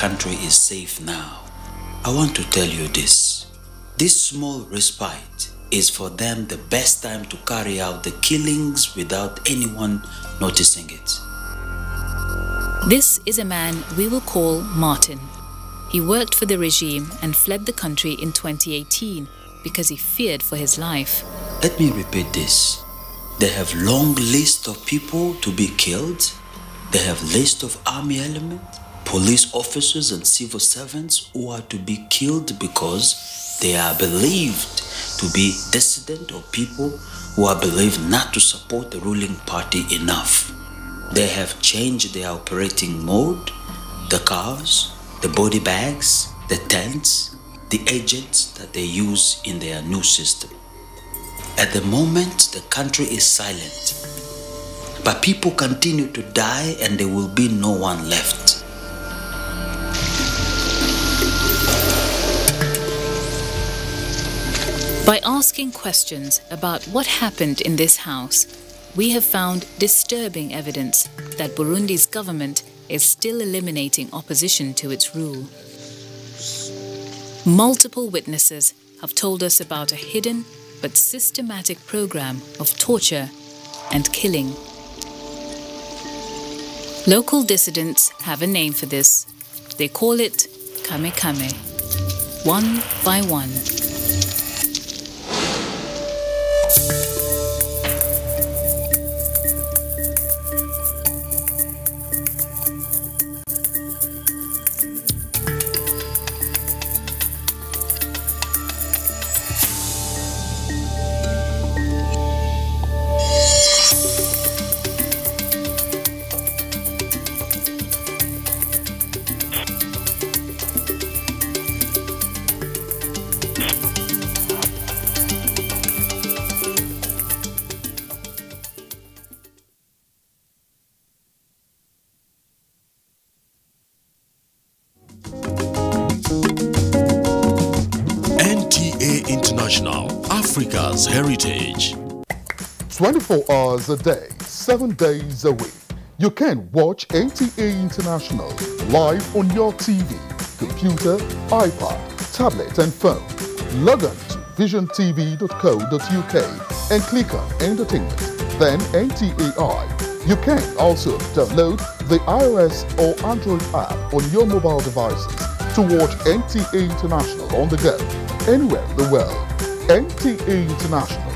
country is safe now. I want to tell you this. This small respite is for them the best time to carry out the killings without anyone noticing it. This is a man we will call Martin. He worked for the regime and fled the country in 2018 because he feared for his life. Let me repeat this. They have long list of people to be killed. They have list of army elements, police officers and civil servants who are to be killed because they are believed to be dissident or people who are believed not to support the ruling party enough. They have changed their operating mode, the cars, the body bags, the tents, the agents that they use in their new system. At the moment, the country is silent. But people continue to die and there will be no one left. By asking questions about what happened in this house, we have found disturbing evidence that Burundi's government is still eliminating opposition to its rule. Multiple witnesses have told us about a hidden but systematic program of torture and killing. Local dissidents have a name for this. They call it Kame Kame, one by one. Africa's heritage. 24 hours a day, 7 days a week. You can watch NTA International live on your TV, computer, iPad, tablet, and phone. Log on to visiontv.co.uk and click on Entertainment, then NTAI. You can also download the iOS or Android app on your mobile devices to watch NTA International on the go, anywhere in the world. NTA International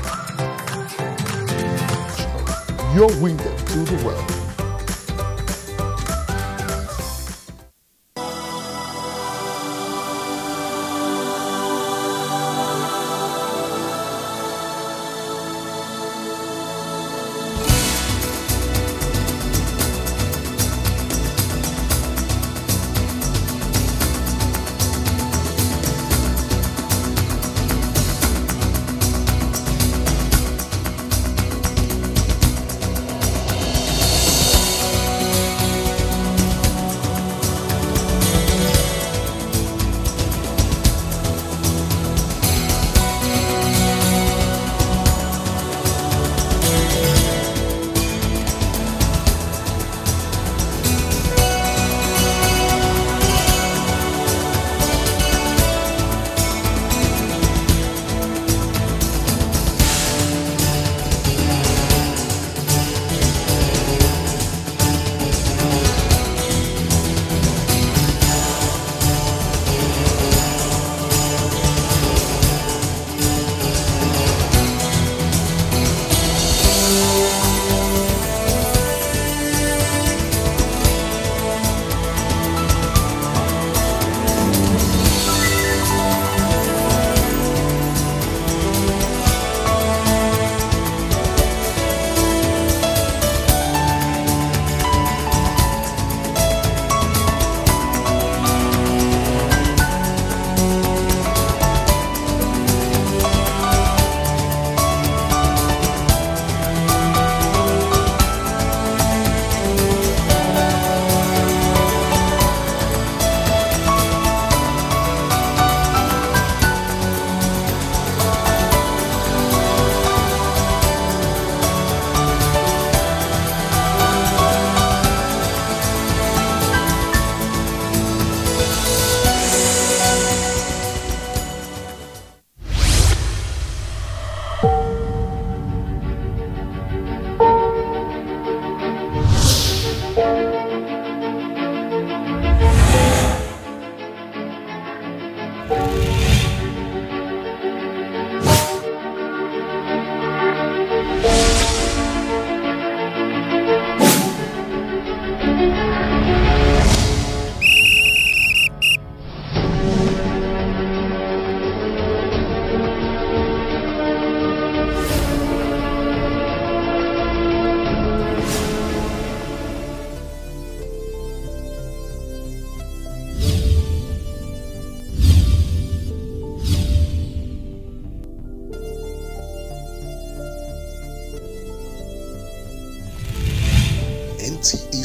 your window to the world.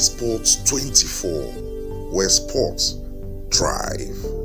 Sports 24, where sports thrive.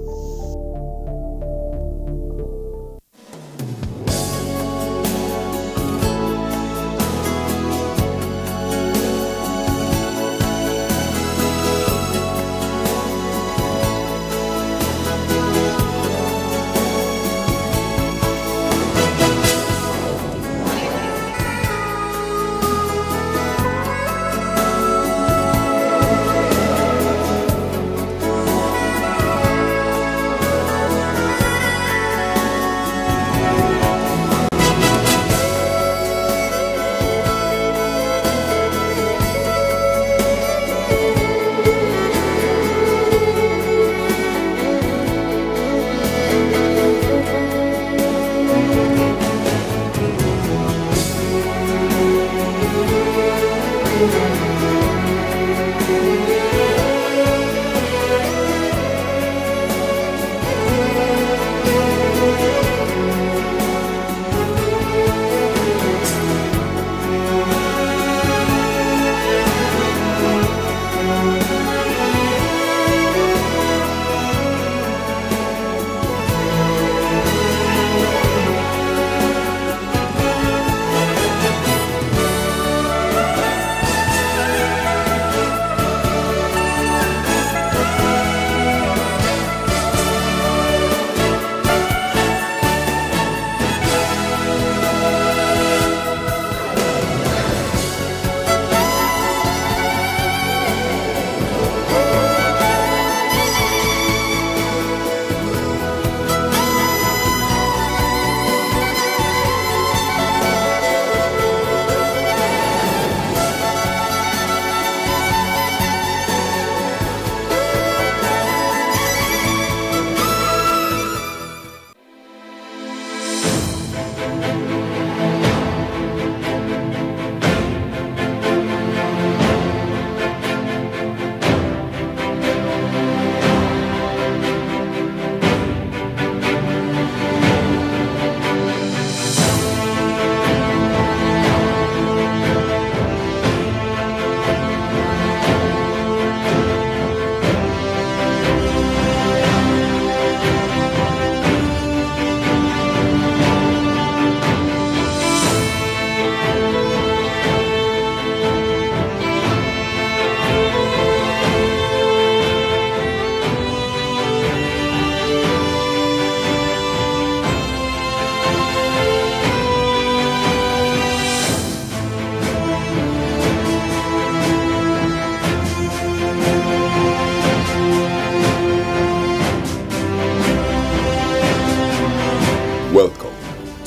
Welcome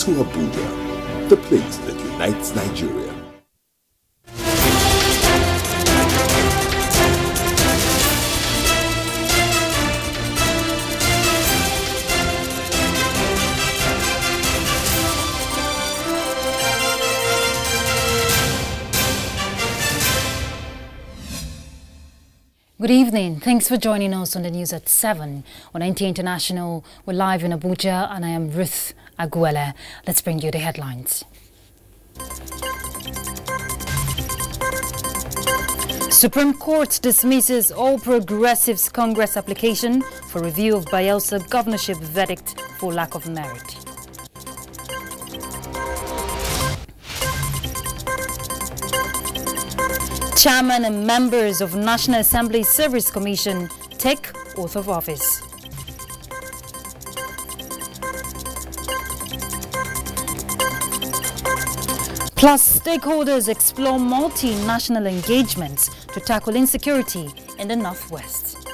to Abuja, the place that unites Nigeria. Good evening. Thanks for joining us on the news at 7 on NT International. We're live in Abuja and I am Ruth Aguela. Let's bring you the headlines. Supreme Court dismisses all Progressives Congress application for review of Bayelsa governorship verdict for lack of merit. Chairman and members of National Assembly Service Commission take oath of office. Plus, stakeholders explore multinational engagements to tackle insecurity in the Northwest.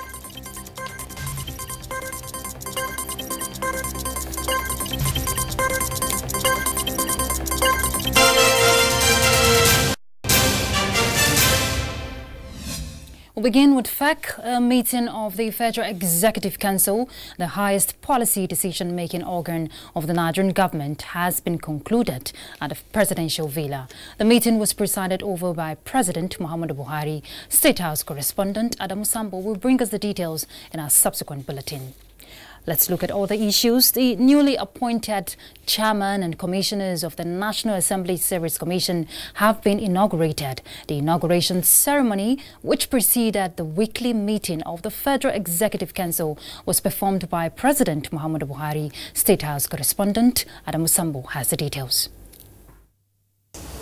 Begin with FEC, a meeting of the Federal Executive Council, the highest policy decision-making organ of the Nigerian government, has been concluded at the presidential villa. The meeting was presided over by President Muhammadu Buhari. State House correspondent Adam Sambo will bring us the details in our subsequent bulletin. Let's look at all the issues. The newly appointed chairman and commissioners of the National Assembly Service Commission have been inaugurated. The inauguration ceremony, which preceded the weekly meeting of the Federal Executive Council, was performed by President Muhammadu Buhari. State House correspondent Adam Sambo has the details.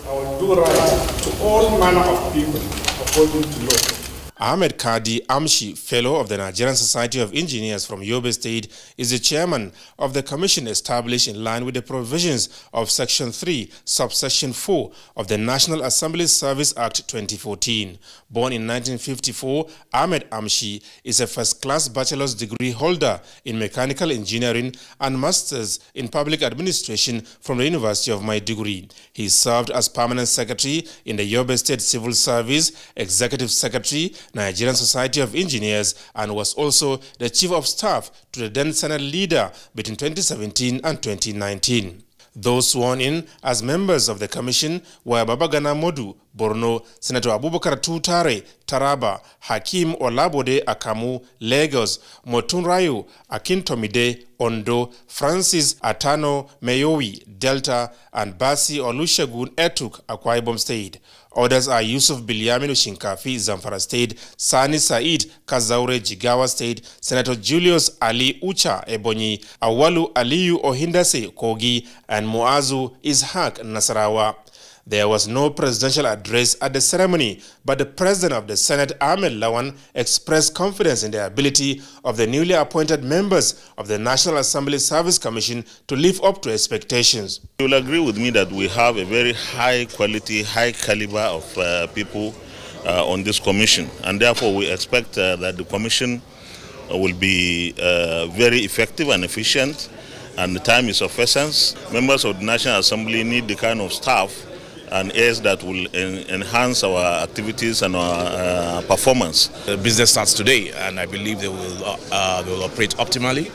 I will do right to all manner of people according to law. Ahmed Kadi Amshi, Fellow of the Nigerian Society of Engineers from Yobe State, is the chairman of the commission established in line with the provisions of Section 3, Subsection 4 of the National Assembly Service Act 2014. Born in 1954, Ahmed Amshi is a first-class bachelor's degree holder in mechanical engineering and master's in public administration from the University of Maiduguri. He served as permanent secretary in the Yobe State Civil Service, executive secretary, Nigerian Society of Engineers and was also the chief of staff to the then Senate leader between 2017 and 2019. Those sworn in as members of the commission were Babagana Modu, Borno, Senator Abubakar Tutare, Taraba, Hakim Olabode Akamu, Lagos, Motunrayu, Akintomide, Ondo, Francis Atano Meyowi, Delta, and Basi Olusegun Etuk, Akwa Ibom State. Others are Yusuf Bilyaminu Shinkafi, Zamfara State, Sani Said, Kazaure, Jigawa State, Senator Julius Ali Ucha, Ebonyi, Awalu Aliyu Ohindase, Kogi, and Muazu Ishaq, Nasarawa. There was no presidential address at the ceremony, but the president of the Senate, Ahmed Lawan, expressed confidence in the ability of the newly appointed members of the National Assembly Service Commission to live up to expectations. You will agree with me that we have a very high quality, high caliber of uh, people uh, on this commission, and therefore we expect uh, that the commission will be uh, very effective and efficient, and the time is of essence. Members of the National Assembly need the kind of staff and aids that will en enhance our activities and our uh, performance. The business starts today, and I believe they will, uh, uh, they will operate optimally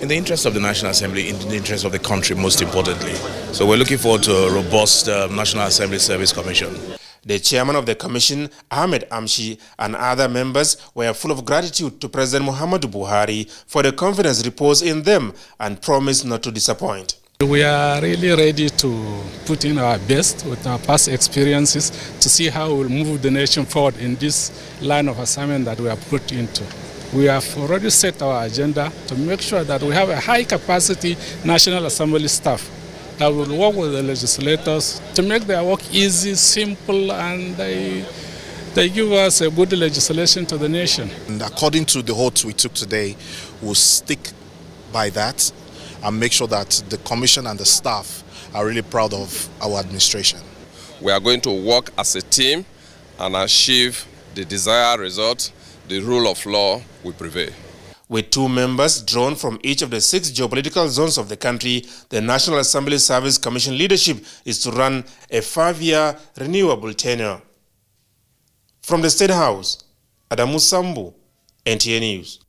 in the interest of the National Assembly, in the interest of the country, most importantly. So we're looking forward to a robust uh, National Assembly Service Commission. The chairman of the commission, Ahmed Amshi, and other members were full of gratitude to President Muhammadu Buhari for the confidence reposed in them and promised not to disappoint. We are really ready to put in our best with our past experiences to see how we'll move the nation forward in this line of assignment that we are put into. We have already set our agenda to make sure that we have a high capacity National Assembly staff that will work with the legislators to make their work easy, simple, and they, they give us a good legislation to the nation. And according to the oath we took today, we'll stick by that and make sure that the commission and the staff are really proud of our administration. We are going to work as a team and achieve the desired result. The rule of law will prevail. With two members drawn from each of the six geopolitical zones of the country, the National Assembly Service Commission leadership is to run a five-year renewable tenure. From the State House, Adamu Sambu, NTA News.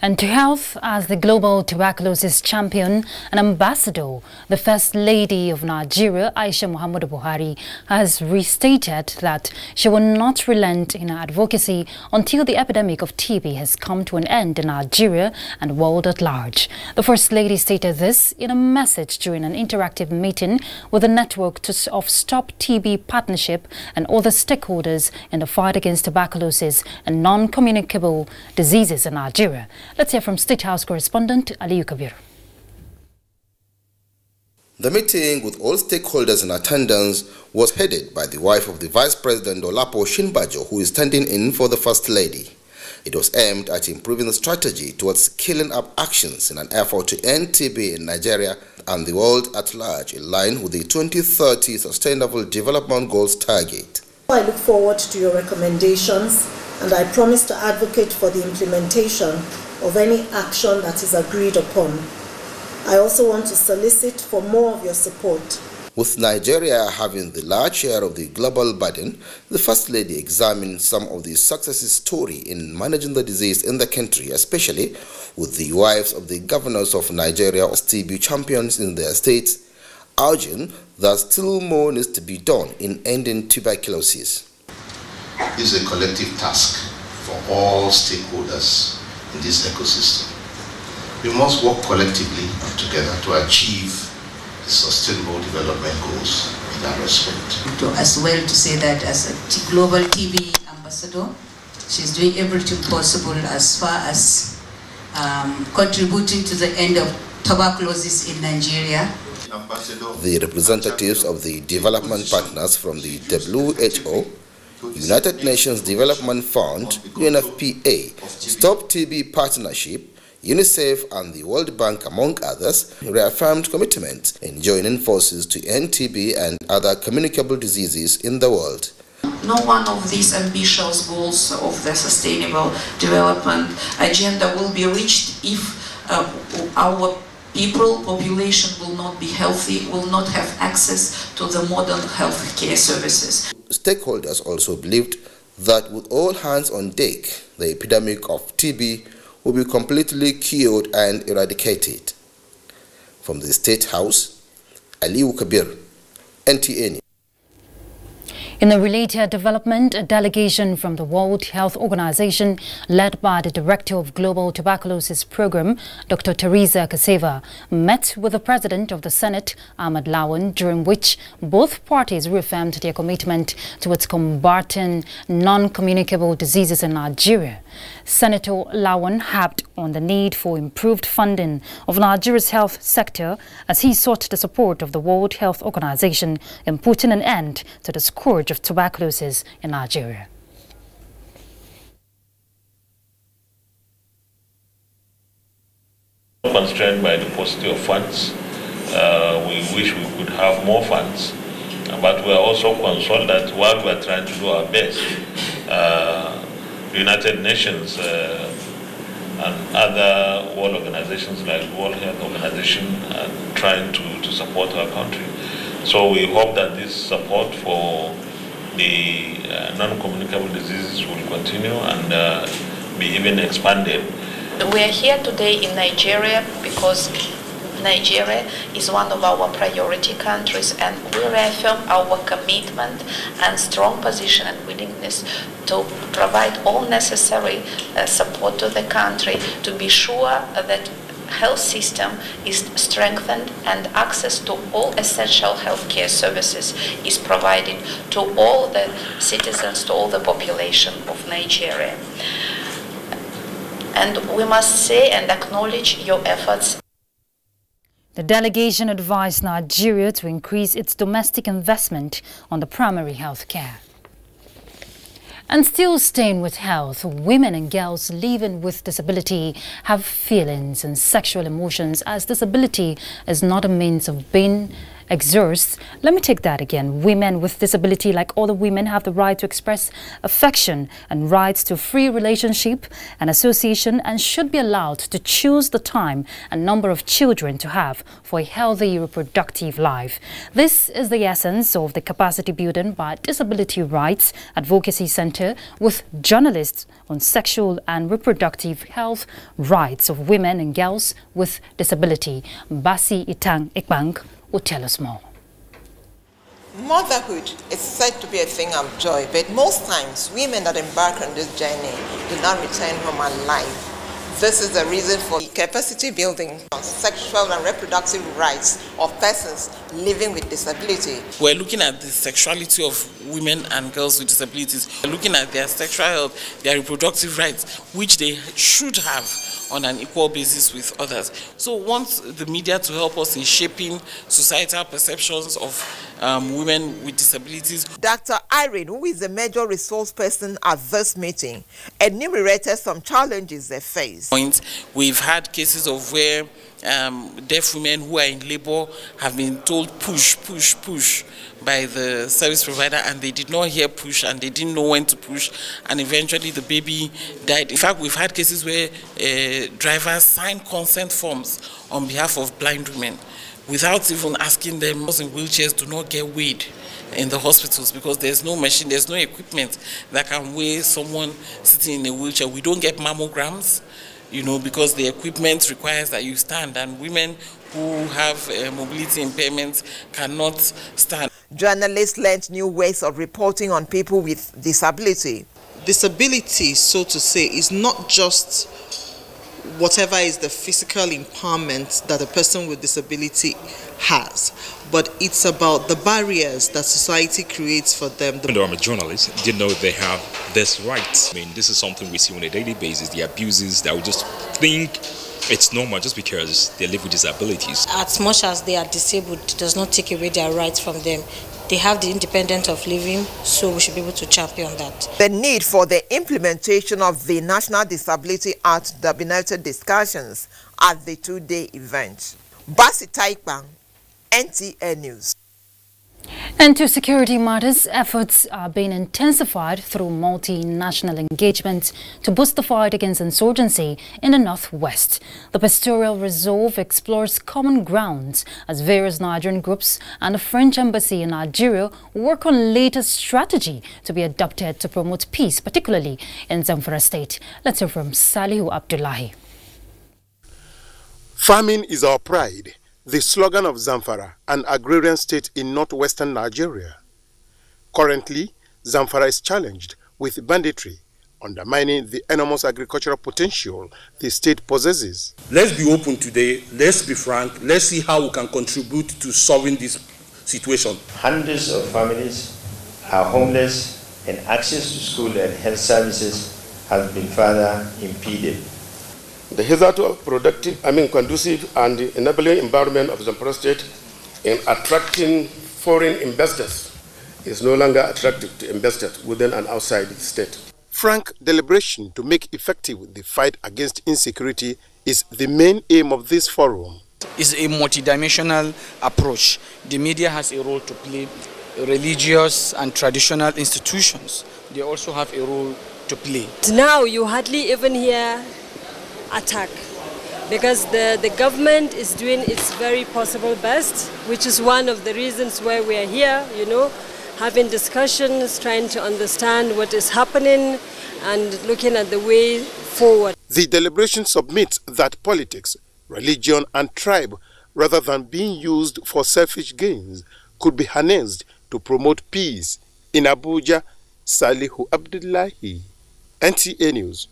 And to health, as the global tuberculosis champion and ambassador, the First Lady of Nigeria, Aisha Muhammadu Buhari, has restated that she will not relent in her advocacy until the epidemic of TB has come to an end in Nigeria and world at large. The First Lady stated this in a message during an interactive meeting with the network to, of Stop TB Partnership and other stakeholders in the fight against tuberculosis and non-communicable diseases in Nigeria. Let's hear from State House correspondent Aliyu Kabir. The meeting with all stakeholders in attendance was headed by the wife of the Vice President Olapo Osinbajo, who is standing in for the First Lady. It was aimed at improving the strategy towards scaling up actions in an effort to end TB in Nigeria and the world at large in line with the 2030 Sustainable Development Goals target. I look forward to your recommendations and I promise to advocate for the implementation of any action that is agreed upon. I also want to solicit for more of your support. With Nigeria having the large share of the global burden, the First Lady examined some of the success story in managing the disease in the country, especially with the wives of the governors of Nigeria as TB champions in their states, urging that still more needs to be done in ending tuberculosis. This is a collective task for all stakeholders in this ecosystem. we must work collectively together to achieve the sustainable development goals in that respect. To, as well to say that as a global TB ambassador, she's doing everything possible as far as um, contributing to the end of tuberculosis in Nigeria. The representatives of the development partners from the WHO United Nations Development Fund, UNFPA, Stop TB Partnership, UNICEF and the World Bank, among others, reaffirmed commitment in joining forces to end TB and other communicable diseases in the world. No one of these ambitious goals of the Sustainable Development Agenda will be reached if uh, our people, population will not be healthy, will not have access to the modern health care services. Stakeholders also believed that with all hands on deck, the epidemic of TB will be completely cured and eradicated. From the State House, Aliu Kabir, NTA in a related development, a delegation from the World Health Organization, led by the Director of Global Tuberculosis Program, Dr. Tereza Kasaeva, met with the President of the Senate, Ahmed Lawan, during which both parties reaffirmed their commitment towards combating non-communicable diseases in Nigeria. Senator Lawan harped on the need for improved funding of Nigeria's health sector as he sought the support of the World Health Organization in putting an end to the scourge of tuberculosis in Nigeria. Constrained by the paucity of funds, uh, we wish we could have more funds, but we are also concerned that while we are trying to do our best, uh, United Nations uh, and other world organizations like World Health Organization are trying to, to support our country. So we hope that this support for the uh, non-communicable diseases will continue and uh, be even expanded. We are here today in Nigeria because Nigeria is one of our priority countries and we reaffirm our commitment and strong position and willingness to provide all necessary uh, support to the country to be sure that health system is strengthened and access to all essential healthcare services is provided to all the citizens, to all the population of Nigeria. And we must say and acknowledge your efforts. The delegation advised Nigeria to increase its domestic investment on the primary health care. And still staying with health, women and girls living with disability have feelings and sexual emotions as disability is not a means of being exerts. Let me take that again. Women with disability, like other women, have the right to express affection and rights to free relationship and association and should be allowed to choose the time and number of children to have for a healthy reproductive life. This is the essence of the capacity building by Disability Rights Advocacy Center with journalists on sexual and reproductive health rights of women and girls with disability. Basi Itang Ikbank will tell us more. Motherhood is said to be a thing of joy, but most times women that embark on this journey do not return home alive. This is the reason for capacity building on sexual and reproductive rights of persons living with disability. We're looking at the sexuality of women and girls with disabilities. We're looking at their sexual health, their reproductive rights, which they should have on an equal basis with others. So want the media to help us in shaping societal perceptions of um, women with disabilities. Dr. Irene, who is the major resource person at this meeting, enumerated some challenges they face. We've had cases of where um, deaf women who are in labor have been told push, push, push by the service provider and they did not hear push and they didn't know when to push and eventually the baby died. In fact, we've had cases where uh, drivers sign consent forms on behalf of blind women without even asking them those in wheelchairs do not get weighed in the hospitals because there's no machine, there's no equipment that can weigh someone sitting in a wheelchair. We don't get mammograms you know, because the equipment requires that you stand and women who have uh, mobility impairments cannot stand. Journalists learned new ways of reporting on people with disability. Disability, so to say, is not just whatever is the physical impairment that a person with disability has, but it's about the barriers that society creates for them. Even though I'm a journalist, didn't know they have this right. I mean, this is something we see on a daily basis, the abuses that we just think it's normal just because they live with disabilities. As much as they are disabled, it does not take away their rights from them. They have the independence of living, so we should be able to champion that. The need for the implementation of the National Disability Act dominated discussions at the two-day event. Basi Taikbang, NTA News. And to security matters, efforts are being intensified through multinational engagement to boost the fight against insurgency in the northwest. The Pastoral Resolve explores common grounds as various Nigerian groups and the French embassy in Nigeria work on latest strategy to be adopted to promote peace, particularly in Zamfara state. Let's hear from Salihu Abdullahi. Farming is our pride the slogan of Zamfara, an agrarian state in northwestern Nigeria. Currently, Zamfara is challenged with banditry, undermining the enormous agricultural potential the state possesses. Let's be open today, let's be frank, let's see how we can contribute to solving this situation. Hundreds of families are homeless and access to school and health services has been further impeded. The hitherto productive, I mean conducive and enabling environment of Zamfara State in attracting foreign investors is no longer attractive to investors within and outside the state. Frank deliberation to make effective the fight against insecurity is the main aim of this forum. It's a multidimensional approach. The media has a role to play. Religious and traditional institutions, they also have a role to play. Now you hardly even hear attack because the, the government is doing its very possible best, which is one of the reasons why we are here, you know, having discussions, trying to understand what is happening and looking at the way forward. The deliberation submits that politics, religion and tribe, rather than being used for selfish gains, could be harnessed to promote peace. In Abuja, Salihu Abdullahi, NTA News.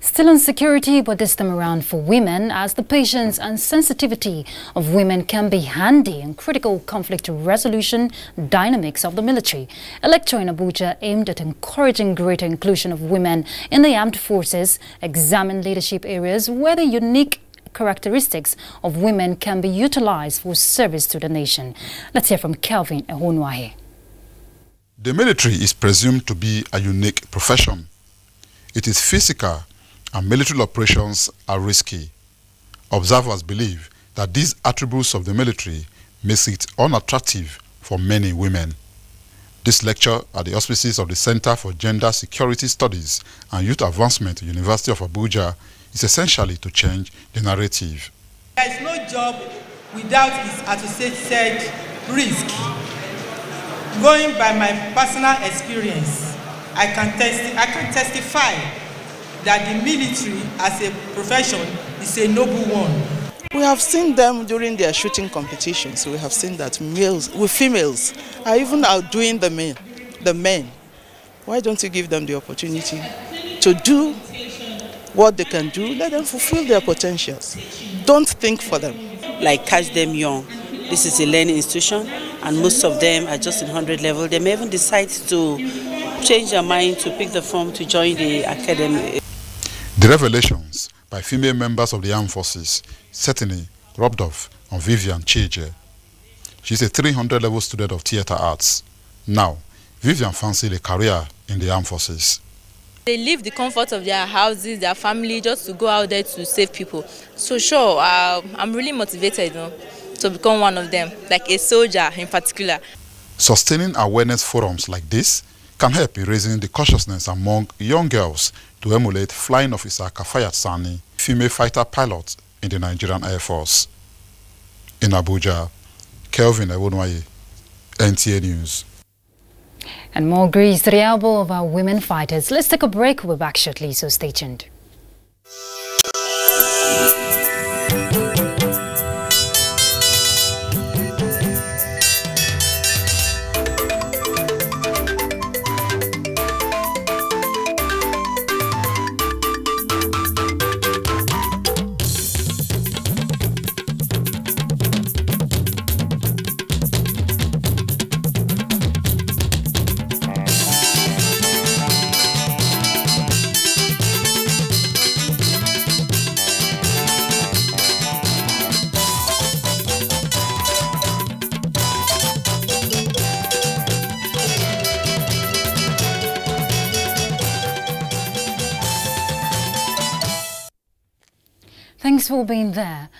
Still on security, but this time around for women, as the patience and sensitivity of women can be handy in critical conflict resolution dynamics of the military. A lecture in Abuja aimed at encouraging greater inclusion of women in the armed forces examined leadership areas where the unique characteristics of women can be utilized for service to the nation. Let's hear from Kelvin Ehunwahe. The military is presumed to be a unique profession. It is physical and military operations are risky. Observers believe that these attributes of the military makes it unattractive for many women. This lecture at the auspices of the Center for Gender Security Studies and Youth Advancement University of Abuja is essentially to change the narrative. There is no job without its associated risk. Going by my personal experience, I can, testi I can testify that the military as a profession is a noble one. We have seen them during their shooting competitions. We have seen that males, with females, are even outdoing the men. The men. Why don't you give them the opportunity to do what they can do? Let them fulfill their potentials. Don't think for them. Like catch them young. This is a learning institution, and most of them are just in 100 level. They may even decide to change their mind to pick the form to join the academy. The revelations by female members of the armed forces certainly rubbed off on Vivian Chije. She's a 300 level student of theater arts. Now, Vivian fancied a career in the armed forces. They leave the comfort of their houses, their family, just to go out there to save people. So sure, uh, I'm really motivated you know, to become one of them, like a soldier in particular. Sustaining awareness forums like this can help in raising the consciousness among young girls to emulate Flying Officer Kafayat Sanni, female fighter pilot in the Nigerian Air Force. In Abuja, Kelvin Ewonwaye, NTA News. And more grease to the elbow of our women fighters. Let's take a break. We'll be back shortly, so stay tuned. Thanks for being there.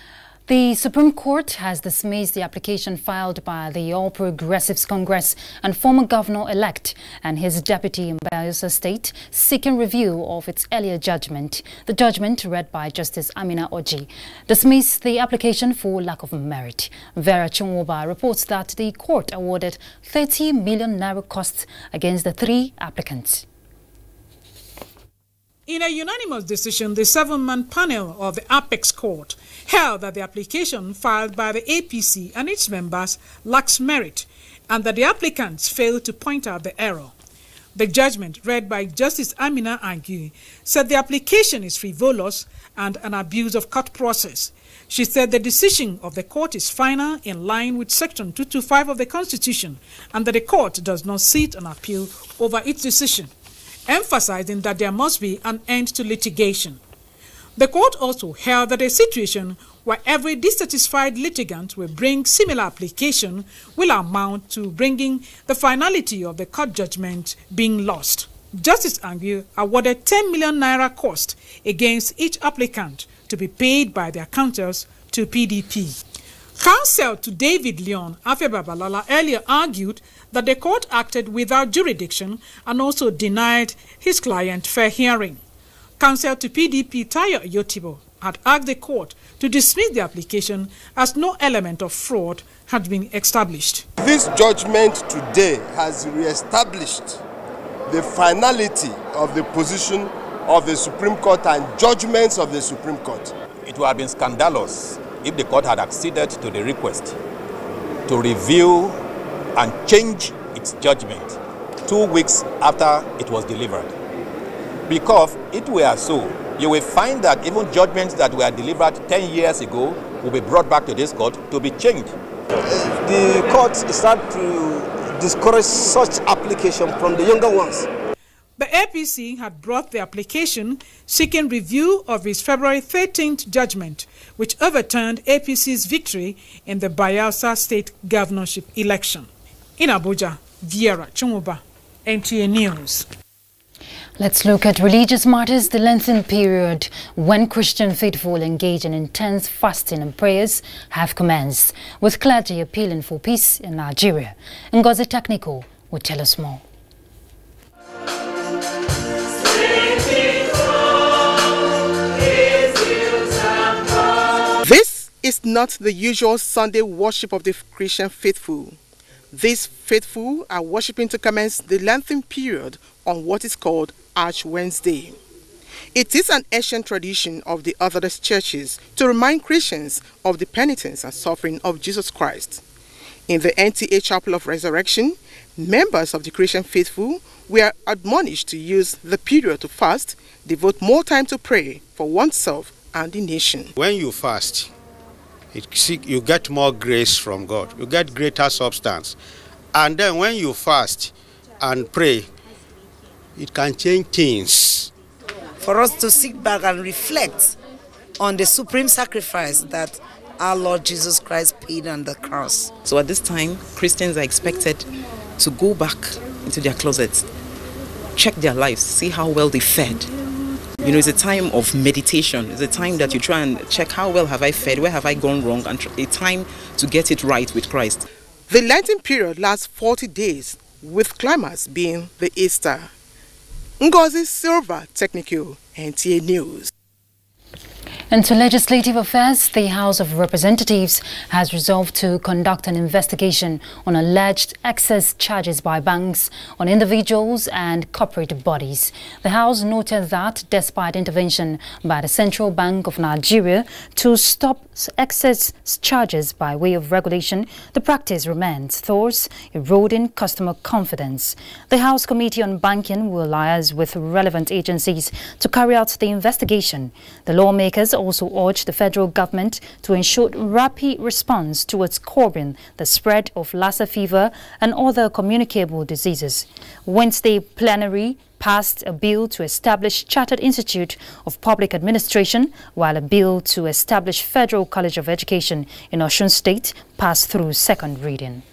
The Supreme Court has dismissed the application filed by the All Progressives Congress and former governor-elect and his deputy in Bayelsa State seeking review of its earlier judgment. The judgment, read by Justice Amina Augie, dismissed the application for lack of merit. Vera Chunwoba reports that the court awarded 30 million naira costs against the three applicants. In a unanimous decision, the seven-man panel of the Apex Court held that the application filed by the APC and its members lacks merit and that the applicants failed to point out the error. The judgment, read by Justice Amina Augie, said the application is frivolous and an abuse of court process. She said the decision of the court is final in line with Section 225 of the Constitution and that the court does not sit on appeal over its decision emphasizing that there must be an end to litigation. The court also held that a situation where every dissatisfied litigant will bring similar application will amount to bringing the finality of the court judgment being lost. Justice Augie awarded 10 million naira cost against each applicant to be paid by their counters to PDP. Counsel to David Lyon, Afe Babalola, earlier argued that the court acted without jurisdiction and also denied his client fair hearing. Counsel to PDP Tayo Oyetibo had asked the court to dismiss the application as no element of fraud had been established. This judgment today has re-established the finality of the position of the Supreme Court and judgments of the Supreme Court. It would have been scandalous if the court had acceded to the request to review and change its judgment two weeks after it was delivered. Because it were so, you will find that even judgments that were delivered 10 years ago will be brought back to this court to be changed. The court started to discourage such application from the younger ones. The APC had brought the application seeking review of its February 13th judgment, which overturned APC's victory in the Bayelsa state governorship election. In Abuja, Viera Chumuba, NTA News. Let's look at religious matters. The Lenten period when Christian faithful engage in intense fasting and prayers have commenced, with clergy appealing for peace in Nigeria. Ngozi Technical will tell us more. Is not the usual Sunday worship of the Christian faithful. These faithful are worshiping to commence the Lenten period on what is called Ash Wednesday. It is an ancient tradition of the Orthodox churches to remind Christians of the penitence and suffering of Jesus Christ. In the NTA Chapel of Resurrection, members of the Christian faithful were admonished to use the period to fast, devote more time to pray for oneself and the nation. When you fast, it, you get more grace from God. You get greater substance. And then when you fast and pray, it can change things. For us to sit back and reflect on the supreme sacrifice that our Lord Jesus Christ paid on the cross. So at this time, Christians are expected to go back into their closets, check their lives, see how well they fed, you know, it's a time of meditation. It's a time that you try and check how well have I fed, where have I gone wrong, and a time to get it right with Christ. The Lenten period lasts 40 days, with climax being the Easter. Ngozi Silva, Technical, NTA News. And to legislative affairs, the House of Representatives has resolved to conduct an investigation on alleged excess charges by banks on individuals and corporate bodies. The House noted that despite intervention by the Central Bank of Nigeria to stop excess charges by way of regulation, the practice remains, thus eroding customer confidence. The House Committee on Banking will liaise with relevant agencies to carry out the investigation. The lawmakers also urged the federal government to ensure rapid response towards curbing the spread of Lassa fever and other communicable diseases. Wednesday plenary passed a bill to establish Chartered Institute of Public Administration, while a bill to establish Federal College of Education in Osun State passed through second reading.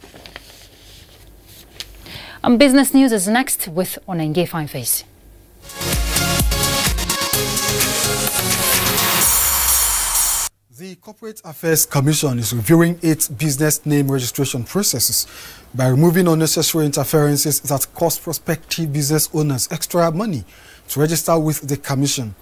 Um, business news is next with Onenge Fine The Corporate Affairs Commission is reviewing its business name registration processes by removing unnecessary interferences that cost prospective business owners extra money to register with the Commission.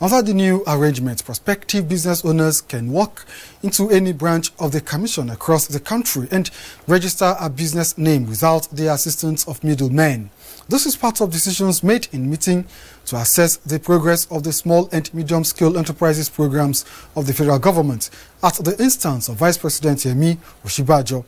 Under the new arrangement, prospective business owners can walk into any branch of the Commission across the country and register a business name without the assistance of middlemen. This is part of decisions made in meeting to assess the progress of the small and medium-scale enterprises programs of the federal government at the instance of Vice President Yemi Osinbajo.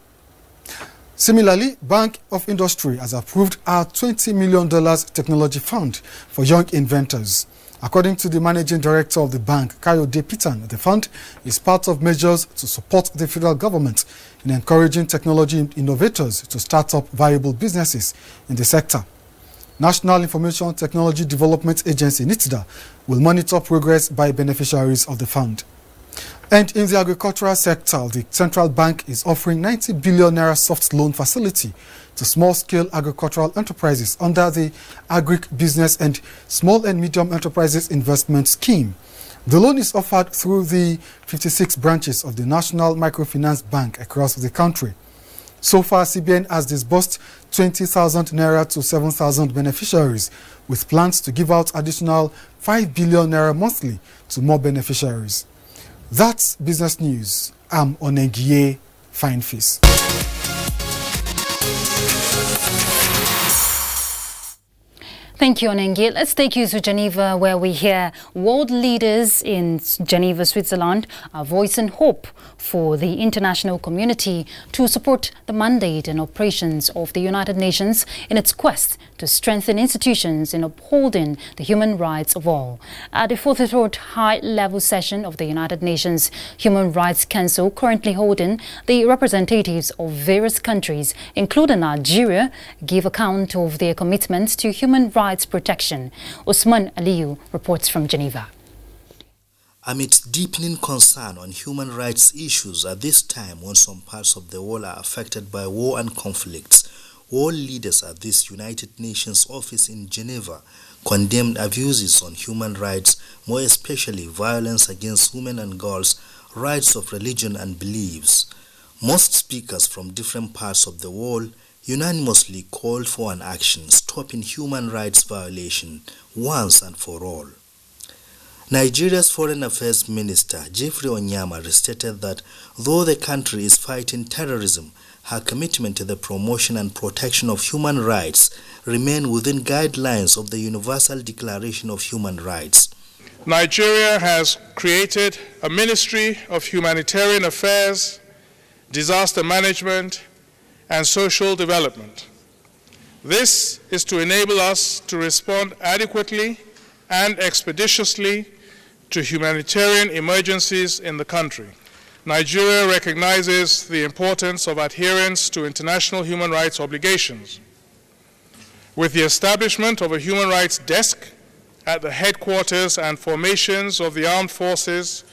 Similarly, Bank of Industry has approved a $20 million technology fund for young inventors. According to the managing director of the bank, Kayode Pitan, the fund is part of measures to support the federal government in encouraging technology innovators to start up viable businesses in the sector. National Information Technology Development Agency, NITDA, will monitor progress by beneficiaries of the fund. And in the agricultural sector, the central bank is offering 90 billion naira soft loan facility to small-scale agricultural enterprises under the Agribusiness and Small and Medium Enterprises Investment Scheme. The loan is offered through the 56 branches of the National Microfinance Bank across the country. So far, CBN has disbursed 20,000 naira to 7,000 beneficiaries, with plans to give out additional 5 billion naira monthly to more beneficiaries. That's business news. I'm Onengie Fineface. Thank you, Onengi. Let's take you to Geneva, where we hear world leaders in Geneva, Switzerland are voicing hope for the international community to support the mandate and operations of the United Nations in its quest to strengthen institutions in upholding the human rights of all. At the 43rd high-level session of the United Nations Human Rights Council currently holding, the representatives of various countries, including Nigeria, give account of their commitments to human rights protection. Osman Aliyu reports from Geneva. Amidst deepening concern on human rights issues at this time when some parts of the world are affected by war and conflicts, world leaders at this United Nations office in Geneva condemned abuses on human rights, more especially violence against women and girls, rights of religion and beliefs. Most speakers from different parts of the world unanimously called for an action stopping human rights violation once and for all. Nigeria's Foreign Affairs Minister Geoffrey Onyeama stated that though the country is fighting terrorism, her commitment to the promotion and protection of human rights remain within guidelines of the Universal Declaration of Human Rights. Nigeria has created a Ministry of Humanitarian Affairs, Disaster Management, and Social Development. This is to enable us to respond adequately and expeditiously to humanitarian emergencies in the country. Nigeria recognizes the importance of adherence to international human rights obligations. With the establishment of a human rights desk at the headquarters and formations of the armed forces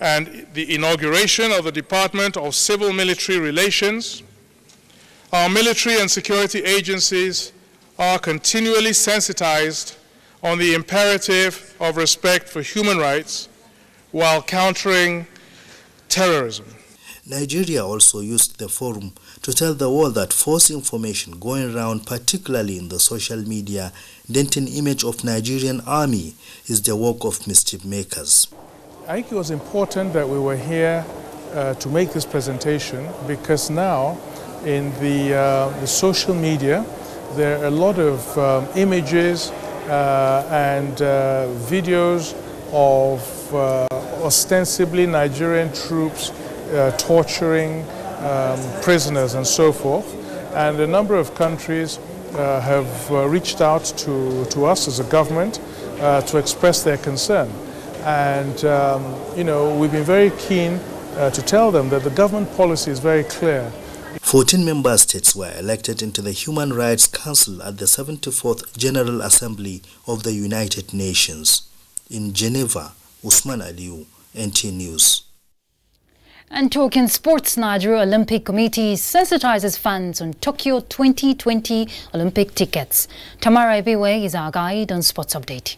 and the inauguration of the Department of Civil Military Relations, our military and security agencies are continually sensitized on the imperative of respect for human rights while countering terrorism. Nigeria also used the forum to tell the world that false information going around, particularly in the social media, denting image of Nigerian army is the work of mischief makers. I think it was important that we were here uh, to make this presentation because now in the, uh, the social media there are a lot of um, images uh, and uh, videos of uh, ostensibly Nigerian troops torturing um, prisoners and so forth. And a number of countries have reached out to, to us as a government to express their concern. And, um, you know, we've been very keen uh, to tell them that the government policy is very clear 14 member states were elected into the Human Rights Council at the 74th General Assembly of the United Nations. In Geneva, Usman Aliu, NT News. And talking sports, Nigeria Olympic Committee sensitizes fans on Tokyo 2020 Olympic tickets. Tamara Ebiwe is our guide on Sports Update.